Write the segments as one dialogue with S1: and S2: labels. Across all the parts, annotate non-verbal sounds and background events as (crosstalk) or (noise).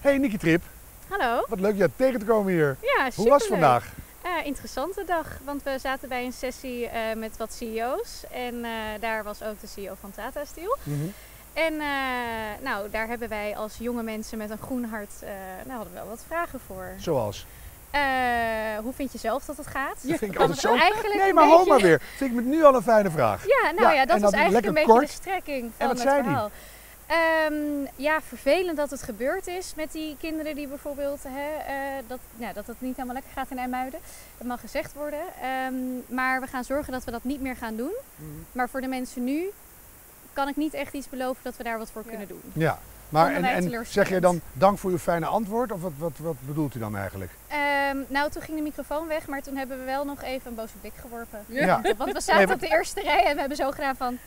S1: Hey Niki Trip,
S2: Hallo.
S1: wat leuk je tegen te komen hier.
S2: Ja,
S1: Hoe was het vandaag?
S2: Eh, interessante dag, want we zaten bij een sessie eh, met wat CEO's. En eh, daar was ook de CEO van Tata Steel.
S1: Mhm.
S2: En nou, daar hebben wij als jonge mensen met een groen hart, nou hadden we wel wat vragen voor.
S1: Zoals?
S2: Hoe vind je zelf dat het gaat?
S1: Dat vind ik altijd zo... Nee, maar hou
S2: beetje-
S1: weer. Vind ik met nu al een fijne vraag.
S2: Ja, nou
S1: Ja,
S2: ja, dat
S1: en dan
S2: eigenlijk een beetje
S1: kort.
S2: de strekking
S1: En
S2: van
S1: wat
S2: het
S1: zei die?
S2: Ehm, ja, vervelend dat het gebeurd is met die kinderen die bijvoorbeeld, hè, eh, dat, ja, dat het niet helemaal lekker gaat in IJmuiden. Dat mag gezegd worden. Ehm, maar we gaan zorgen dat we dat niet meer gaan doen.
S1: Mhm.
S2: Maar voor de mensen nu kan ik niet echt iets beloven dat we daar wat voor
S3: Ja.
S2: kunnen doen.
S1: Ja. Maar en, zeg je dan dank voor uw fijne antwoord? Of wat, wat, wat bedoelt u dan eigenlijk?
S2: Ehm, nou, toen ging de microfoon weg, maar toen hebben we wel nog even een boze blik geworpen.
S1: Ja.
S2: Want we zaten
S1: Nee, maar-
S2: op de eerste rij en we hebben zo gedaan van...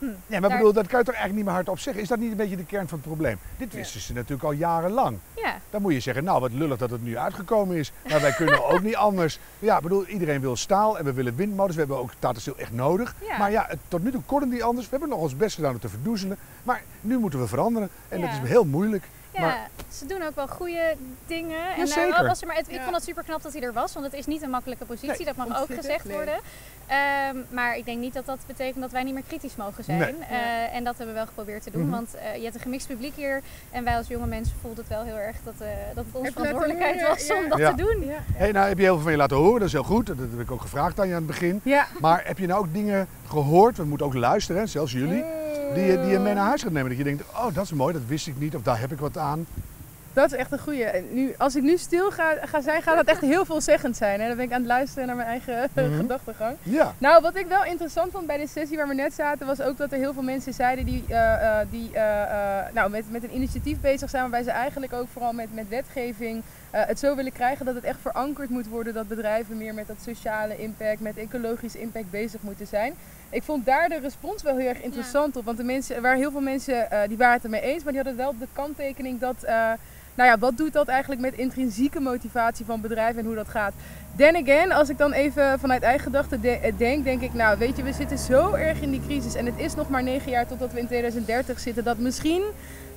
S2: hm,
S1: Ja, maar
S2: daar-
S1: bedoel, dat kan je toch eigenlijk niet meer hardop zeggen? Is dat niet een beetje de kern van het probleem? Dit
S3: Ja.
S1: wisten ze natuurlijk al jarenlang.
S2: Ja,
S1: Dan moet je zeggen, nou wat lullig dat het nu uitgekomen is. Maar wij kunnen (laughs) ook niet anders. Ja, ik bedoel, iedereen wil staal en we willen windmolens. We hebben ook Tata Steel echt nodig.
S2: Ja.
S1: Maar ja, tot nu toe kon het niet anders. We hebben nog ons best gedaan om te verdoezelen. Maar nu moeten we veranderen. En dat is heel moeilijk.
S2: Ja
S1: Maar-
S2: ze doen ook wel goede dingen. en
S1: zeker.
S2: eh, was er maar, het- ik
S3: Ja.
S2: vond het super knap dat hij er was, want het is niet een makkelijke positie.
S1: Nee,
S2: dat mag ook gezegd worden. Ehm, maar ik denk niet dat dat betekent dat wij niet meer kritisch mogen zijn.
S1: Nee.
S2: Eh, en dat hebben we wel geprobeerd te doen,
S1: Mhm.
S2: want eh, je hebt een gemixt publiek hier. En wij als jonge mensen voelden het wel heel erg dat, eh, dat het onze verantwoordelijkheid was
S3: ja.
S2: om dat
S1: Ja.
S2: te doen.
S3: Ja.
S1: Hey, nou heb je heel veel van je laten horen, dat is heel goed. Dat heb ik ook gevraagd aan je aan het begin.
S3: Ja.
S1: Maar heb je nou ook dingen gehoord, we moeten ook luisteren, hè, zelfs jullie, die, je- die mee naar huis gaat nemen? Dat je denkt, oh dat is mooi, dat wist ik niet, of daar heb ik wat aan.
S3: Dat is echt een goeie. En Nu, als ik nu stil ga, ga zijn, gaat dat echt heel veelzeggend zijn. Hè? Dan ben ik aan het luisteren naar mijn eigen (laughs)
S1: Mhm.
S3: gedachtegang.
S1: Ja,
S3: Nou, wat ik wel interessant vond bij de sessie waar we net zaten, was ook dat er heel veel mensen zeiden die, eh, eh, die eh, eh, nou, met, met een initiatief bezig zijn, waarbij ze eigenlijk ook vooral met, met wetgeving eh, het zo willen krijgen dat het echt verankerd moet worden dat bedrijven meer met dat sociale impact, met ecologische impact bezig moeten zijn. Ik vond daar de respons wel heel erg interessant op, want de mensen, er waren heel veel mensen eh, die waren het ermee eens, maar die hadden wel de kanttekening dat, eh, nou ja, wat doet dat eigenlijk met intrinsieke motivatie van bedrijven en hoe dat gaat. Then again, als ik dan even vanuit eigen gedachten eh, denk, denk ik, nou weet je, we zitten zo erg in die crisis en het is nog maar negen jaar totdat we in 2030 zitten, dat misschien,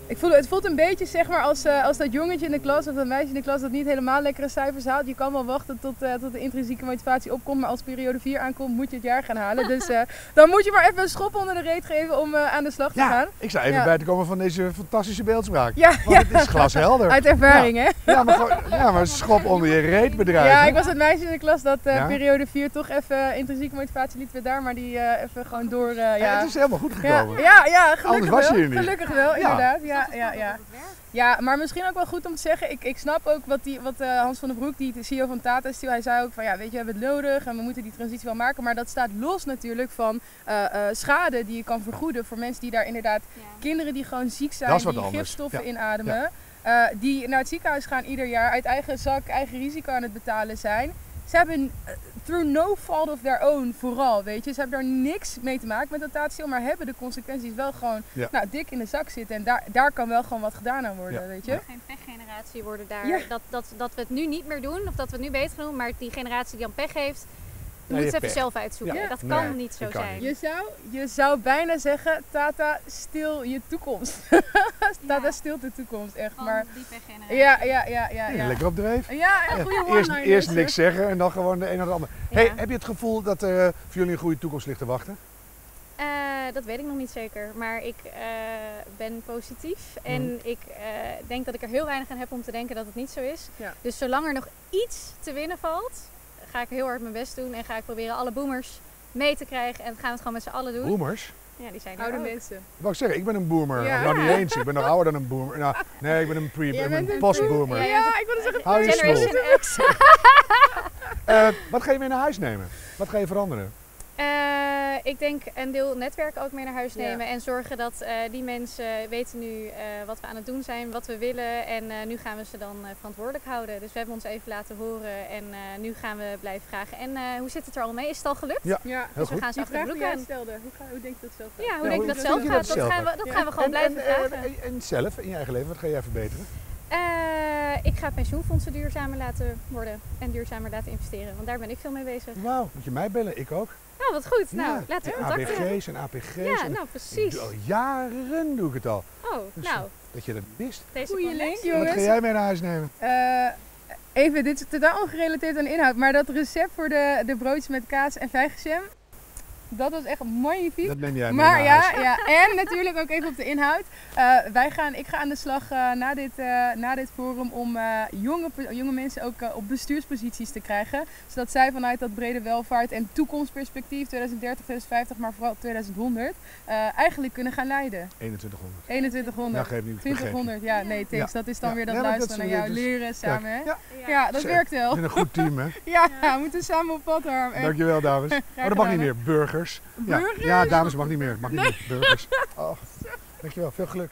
S3: ik voel, het voelt een beetje zeg maar als, eh, als dat jongetje in de klas of dat meisje in de klas dat niet helemaal lekkere cijfers haalt. Je kan wel wachten tot, eh, tot de intrinsieke motivatie opkomt, maar als periode 4 aankomt moet je het jaar gaan halen. Dus eh, dan moet je maar even een schop onder de reet geven om aan de slag te
S1: ja
S3: gaan.
S1: ik sta even
S3: Ja.
S1: bij te komen van deze fantastische beeldspraak.
S3: Ja,
S1: Want
S3: ja.
S1: het is glashelder.
S3: uit ervaring hè.
S1: Ja, maar, gewoon- ja, maar schop onder je reet bedrijven.
S3: Ja, ik was het meisje in de klas dat periode 4 toch even intrinsieke motivatie lieten we daar, maar die even gewoon door.
S1: Ja, het is helemaal goed gekomen.
S3: ja, ja, gelukkig
S1: Anders was je
S3: wel.
S1: niet.
S3: Gelukkig wel,
S1: Ja.
S3: inderdaad. Ja,
S2: dat
S3: ja, ja.
S2: dat het werkt.
S3: ja, maar misschien ook wel goed om te zeggen, ik, ik snap ook wat, die, wat eh, Hans van den Broek, die de CEO van Tata Steel, hij zei ook van ja, weet je, we hebben het nodig en we moeten die transitie wel maken. Maar dat staat los natuurlijk van eh, eh, schade die je kan vergoeden voor mensen die daar inderdaad,
S2: Ja.
S3: kinderen die gewoon ziek zijn, die
S1: anders.
S3: gifstoffen
S1: Ja.
S3: inademen. eh, die naar het ziekenhuis gaan ieder jaar, uit eigen zak, eigen risico aan het betalen zijn. Ze hebben, eh, through no fault of their own, vooral, weet je. Ze hebben daar niks mee te maken met dat Tata maar hebben de consequenties wel gewoon
S1: Ja.
S3: nou, dik in de zak zitten. En daar, daar kan wel gewoon wat gedaan aan worden,
S1: Ja.
S3: weet je.
S1: Ja.
S2: Geen pechgeneratie worden daar.
S3: Ja.
S2: Dat, dat, dat we het nu niet meer doen, of dat we het nu beter doen, maar die generatie die dan pech heeft,
S1: Nee,
S2: moet
S1: je
S2: ze even zelf uitzoeken.
S3: Ja.
S2: Dat
S1: Nee,
S2: kan niet zo
S1: kan
S2: zijn.
S1: niet.
S3: Je zou, je zou bijna zeggen, Tata, stil je toekomst. (laughs) Tata
S2: Ja.
S3: stilt de toekomst, echt.
S2: Van
S3: Maar
S2: die pechgeneratie.
S3: ja, ja, ja, ja.
S1: Lekker op dreef.
S3: Ja,
S1: Ja,
S3: een goede
S1: eerst, eerst niks zeggen en dan gewoon de een naar de ander.
S2: Ja.
S1: Hey, heb je het gevoel dat er voor jullie een goede toekomst ligt te wachten?
S2: Eh, dat weet ik nog niet zeker, maar ik eh, ben positief en
S1: Mhm.
S2: ik eh, denk dat ik er heel weinig aan heb om te denken dat het niet zo is.
S3: Ja.
S2: Dus zolang er nog iets te winnen valt, ga ik heel hard mijn best doen en ga ik proberen alle boomers mee te krijgen en gaan we het gewoon met z'n allen doen.
S1: Boomers?
S2: Ja, die zijn
S3: Oude
S2: ook.
S3: mensen.
S1: Ik wou zeggen, ik ben een boomer.
S3: Ja.
S1: Nou niet eens, ik ben nog (laughs) ouder dan een boomer. Nou, nee, ik ben een pre, ik ben een postboomer.
S2: Ja,
S3: Ja, ik wilde zeggen,
S1: Hou
S2: Generation X. (laughs)
S1: Eh, wat ga je mee naar huis nemen? Wat ga je veranderen?
S2: Eh, ik denk een deel netwerk ook mee naar huis
S3: Ja.
S2: nemen en zorgen dat eh, die mensen weten nu eh, wat we aan het doen zijn, wat we willen en eh, nu gaan we ze dan eh, verantwoordelijk houden. Dus we hebben ons even laten horen en eh, nu gaan we blijven vragen. En eh, hoe zit het er al mee? Is het al gelukt?
S1: Ja.
S3: Ja.
S1: Heel
S2: dus we
S1: goed.
S2: gaan ze achter de broek aan.
S3: stelde, hoe, ga, hoe denk je dat zelf?
S2: Ja, hoe
S1: Ja,
S2: denk
S1: hoe
S2: je dat zelf gaat?
S1: dat
S2: gaan we, dat
S3: Ja.
S2: gaan we gewoon
S1: en,
S2: blijven
S1: en,
S2: vragen.
S1: en, en zelf, in je eigen leven, wat ga jij verbeteren?
S2: Eh, ik ga pensioenfondsen duurzamer laten worden en duurzamer laten investeren, want daar ben ik veel mee bezig.
S1: Wauw, moet je mij bellen? Ik ook.
S2: Nou, wat goed. Nou,
S1: Ja,
S2: laten we contact.
S1: APG's en APG's.
S2: Ja,
S1: en-
S2: nou precies.
S1: al jaren doe ik het al.
S2: Oh,
S1: Dus,
S2: nou,
S1: Dat je dat wist.
S2: deze
S3: Goeie link,
S1: Wat ga jij mee naar huis nemen?
S3: Eh, even, dit is totaal ongerelateerd aan inhoud, maar dat recept voor de, de broodjes met kaas en vijgenjam, dat was echt magnifiek.
S1: Dat neem jij
S3: Maar ja, ja, en natuurlijk ook even op de inhoud. Eh, wij gaan, ik ga aan de slag eh, na, dit, eh, na dit forum om eh, jonge, jonge mensen ook op bestuursposities te krijgen. Zodat zij vanuit dat brede welvaart en toekomstperspectief 2030, 2050, maar vooral 2100, eh, eigenlijk kunnen gaan leiden.
S1: 2100.
S3: 2100.
S1: Ja, geef niet.
S3: 2000, ja, nee.
S1: Ja.
S3: Dat is dan
S1: Ja.
S3: weer dat
S1: Ja, maar dat
S3: luisteren
S1: is-
S3: naar jou, leren samen. hè?
S1: Ja,
S3: Ja, dat werkt
S1: we
S3: wel.
S1: zijn een goed team, hè? (laughs)
S3: Ja, we moeten samen op pad, Harm. (laughs)
S1: Dankjewel, dames. (laughs) Oh, dat mag niet meer. Burgers. Ja.
S3: Burgers?
S1: Ja, dames mag niet meer. Mag niet meer. Burgers. (laughs) Oh. Dankjewel. Veel geluk.